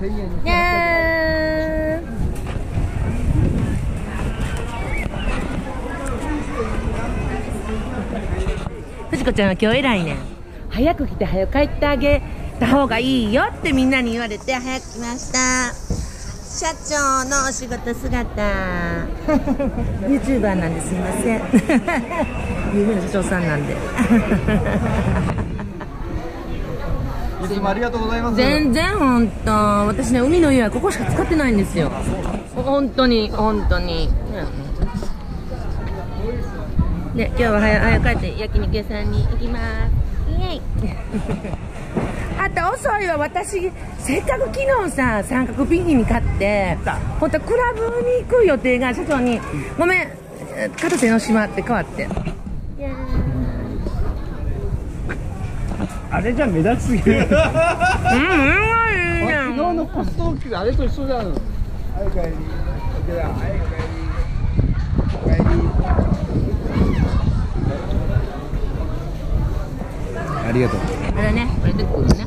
にゃー。藤子ちゃんは今日偉いねん。早く来て早く帰ってあげた方がいいよってみんなに言われて早く来ました。社長のお仕事姿。YouTuber なんですいません。有名な社長さんなんで。いつもありがとうございます。全然本当私ね海の家はここしか使ってないんですよ。本当に本当に。で今日は早早く帰って焼肉屋さんに行きます。イエイ。あと遅いわ私。せっかく昨日さ三角ピンキに買って本当クラブに行く予定が社長に「ごめん片瀬の島」って変わって。あれじゃ目立ちすぎる。うんうんい昨日のポストあれと一緒じゃん。はい、帰り。はい、帰り。帰り。ありがとう。あれねこれでくるね